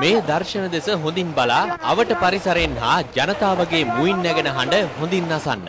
මේ දර්ශන දෙස හොඳින් බලා අවට පරිසරයෙන් හා ජනතාවගේ මුයින් නැගෙන හඬ හොඳින් අසන්න.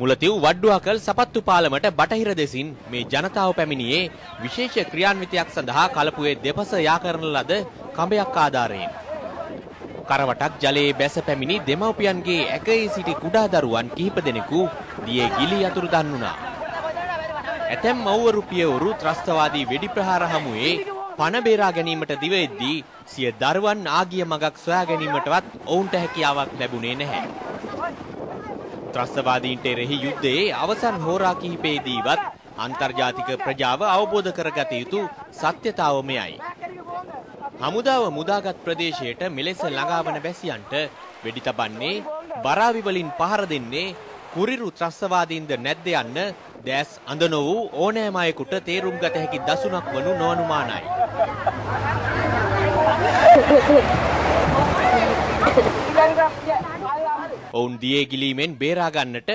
මුලතිව් වඩ්ඩුවකල් සපත්තු පාලමට බටහිර දෙසින් මේ ජනතාව පැමිණියේ විශේෂ ක්‍රියාන්විතයක් සඳහා කලපුවේ දෙපස යා කරන ලද කඹයක් ආධාරයෙන්. කරවටක් ජලයේ බැස පැමිණි දෙමව්පියන්ගේ ඇකයේ සිටි කුඩා දරුවන් කිහිප දෙනෙකු දියේ ගිලි අතුරුදන් වුණා. ඇතැම් මව්වරු පියවරු ත්‍රස්තවාදී වෙඩි ප්‍රහාර හමුවේ පණ බේරා ගැනීමට දිව එද්දී සිය දරුවන් ආගිය මගක් සොයා ගැනීමටවත් ඔවුන්ට හැකියාවක් ලැබුණේ නැහැ. ත්‍රස්තවාදීන්ට එරෙහි යුද්ධයේ අවසන් හෝරා කිහිපයේදීවත් අන්තර්ජාතික ප්‍රජාව අවබෝධ කරගත යුතු සත්‍යතාව මෙයයි. හමුදාව මුදාගත් ප්‍රදේශයට මෙලෙස ළඟාවන වැසියන්ට වෙඩි තබන්නේ බරාවි වලින් පහර දෙන්නේ කුරිරු ත්‍රස්තවාදීන්ද නැද්ද යන්න දැස් අඳ නො වූ ඕනෑම අයෙකුට තේරුම් ගත හැකි දසුනක් වනු නොඅනුමානයි. ඔවුන් දියේ ගිලීමෙන් බේරා ගන්නට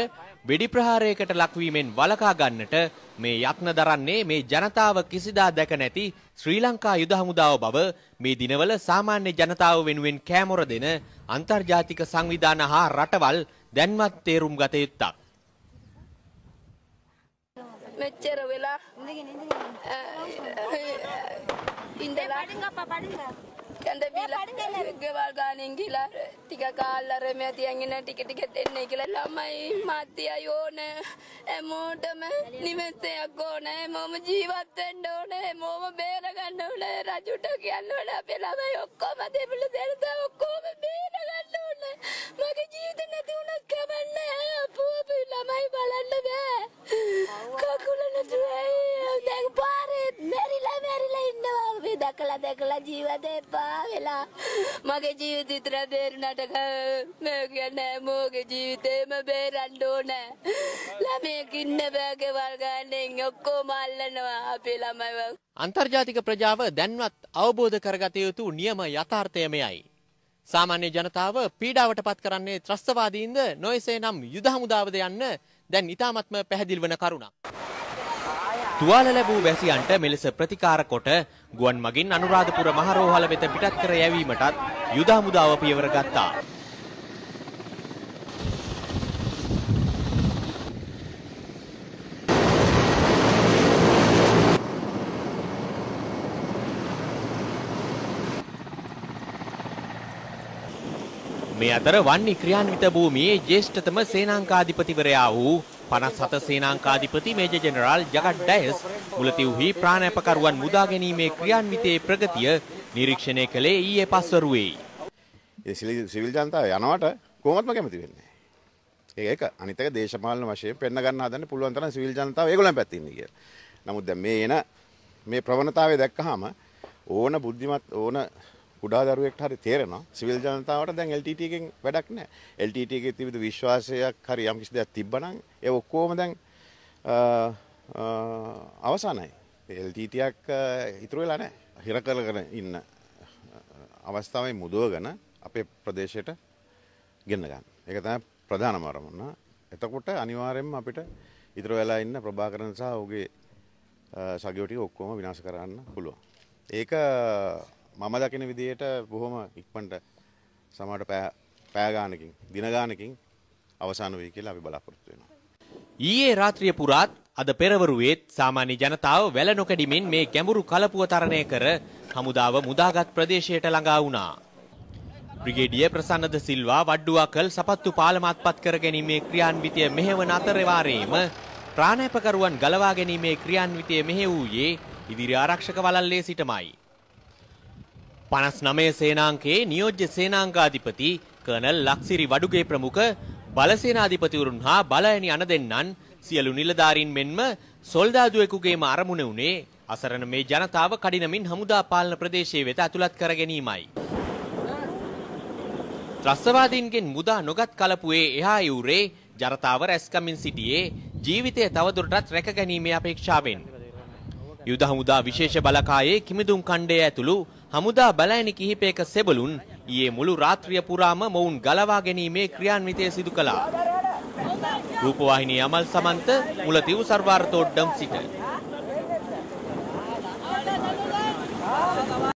වෙඩි ප්‍රහාරයකට ලක්වීමෙන් වළකා ගන්නට මේ යත්න දරන්නේ මේ ජනතාව කිසිදා දැක නැති ශ්‍රී ලංකා යුද හමුදාව බව මේ දිනවල සාමාන්‍ය ජනතාව වෙනුවෙන් කෑමොර දෙන අන්තර්ජාතික සංවිධාන හා රටවල් දැන්වත් තේරුම් ගත යුත්තක්. මෙච්චර වෙලා ඉඳලා කැඳ බීලා. ගෙවල් ගානෙන් ගිලා ටික කාලර මේ තියන්ගෙන ටික ටික දෙන්නේ කියලා. ළමයි මාත්‍යයි ඕන හැමෝටම නිවෙස්යක් ඕන. හැමෝම ජීවත් වෙන්න ඕන. හැමෝම බේර ගන්න ඕන. රජුට කියන්න ඕන අපේ ළමයි ඔක්කොම දෙපළ දෙන්න ඔක්කොම බේර ගන්න ඕන. මගේ ජීවිත නැති වුණත් කමන්නේ. අපේ ළමයි බලන්න බෑ. කකුල නැතුවයි දැන් දැකලා දැකලා ජීවිතේ එපා වෙලා මගේ ජීවිත විතර බේරුණාට මේ කියන්නේ මොගේ ජීවිතේම බේරන්න ඕන ළමයෙක් ඉන්න බෑ ගෙවල් ගන්නෙන් ඔක්කොම අල්ලනවා අපේ ළමයි අන්තර්ජාතික ප්‍රජාව දැන්වත් අවබෝධ කරගත යුතු නියම යථාර්ථය මෙයයි. සාමාන්‍ය ජනතාව පීඩාවට පත් කරන්නේ ත්‍රස්තවාදීන්ද නොයසේ නම් යුද හමුදාවද යන්න දැන් ඉතාමත්ම පැහැදිලි වන කරුණක්. තුවාල ලැබූ වැසියන්ට මෙලෙස ප්‍රතිකාර කොට ගුවන් මගින් අනුරාධපුර මහරෝහල වෙත පිටත් කර යැවීමටත් යුද හමුදාව පියවර ගත්තා. මේ අතර වන්නි ක්‍රියාන්විත භූමියේ ජ්‍යෙෂ්ඨතම සේනාංකාධිපතිවරයා වූ 57 සේනාංකාධිපති මේජර් ජෙනරාල් ජගත් ඩයස් මුලතිව්හි ප්‍රාණාපකරුවන් මුදා ගැනීමේ ක්‍රියාන්විතයේ ප්‍රගතිය නිරීක්ෂණය කළේ ඊයේ පස්වරුවේ. ඒ සිවිල් ජනතාව යනවට කොහොමත්ම කැමති වෙන්නේ. ඒක අනිත් එක දේශපාලන වශයෙන් පෙන්න ගන්න හදන්නේ පුළුවන් තරම් සිවිල් ජනතාව ඒගොල්ලන් පැත්තේ ඉන්නේ කියලා. නමුත් දැන් මේ එන මේ ප්‍රවණතාවය දැක්කහම ඕන බුද්ධිමත් ඕන කුඩා දරුවෙක්ට හරි තේරෙනවා සිවිල් ජනතාවට දැන් LTT එකෙන් වැඩක් නැහැ. LTT එකේ තිබිද විශ්වාසයක් හරි යම් කිසි දෙයක් තිබ්බනම් ඒ ඔක්කොම දැන් අවසానයි. LTT එකක් ඉතුරු වෙලා නැහැ. හිර කරගෙන ඉන්න අවස්ථාවේ මුදවගෙන අපේ ප්‍රදේශයට ගෙන්න ගන්න. ඒක තමයි ප්‍රධානම අරමුණ. එතකොට අනිවාර්යයෙන්ම අපිට ඉතුරු වෙලා ඉන්න ප්‍රභාකරන් සහ ඔහුගේ සගයෝ ටික ඔක්කොම විනාශ කරන්න පුළුවන්. ඒක මම දකින විදිහට බොහොම ඉක්මනට සමහරට පෑ ගානකින් දින ගානකින් අවසන් වෙයි කියලා අපි බලාපොරොත්තු වෙනවා. ඊයේ රාත්‍රිය පුරාත් අද පෙරවරුවේත් සාමාන්‍ය ජනතාව වැල නොකඩිමින් මේ ගැඹුරු කලපුව තරණය කර හමුදාව මුදාගත් ප්‍රදේශයට ළඟා වුණා. බ්‍රිගේඩිය ප්‍රසන්නද සිල්වා වඩ්ඩුවාකල් සපත්තු පාලම අත්පත් කර ගැනීමේ ක්‍රියාන්විතය මෙහෙවන අතරවාරයේම ප්‍රාණාපකරුවන් ගලවා ගැනීමේ ක්‍රියාන්විතය මෙහෙ වූයේ ඉදිරි ආරක්ෂක වලල්ලේ සිටමයි. පනස් නමය සේනාංකයේ නියෝජ්‍ය සේනාංකාධිපති කර්නල් ලක්සිරි වඩුගේ ප්‍රමුඛ බලසේනාධිපතිවරුන් හා බලඇණි අන දෙන්නන් සියලු නිලධාරීන් මෙන්ම සොල්දාදුවෙකුගේම අරමුණ වුණේ අසරණ මේ ජනතාව කඩිනමින් හමුදා පාලන ප්‍රදේශයේ වෙත ඇතුළත් කර ගැනීමයි. ත්‍රස්තවාදීන්ගෙන් මුදා නොගත් කලපුවේ එහා යුරේ ජනතාව රැස්කමින් සිටියේ ජීවිතය තවදුරටත් රැකගැනීමේ අපේක්ෂාවෙන්. යුද හමුදා විශේෂ බලකායේ කිමිදුම් කණ්ඩය ඇතුළු හමුදා බලඇණි කිහිපයක සෙබළුන් ඊයේ මුළු රාත්‍රිය පුරාම මොවුන් ගලවා ගැනීමේ ක්‍රියාන්විතය සිදු කළා. රූපවාහිනී අමල් සමන්ත මුලතිව් සර්වාර්තෝඩ්ඩම් සිට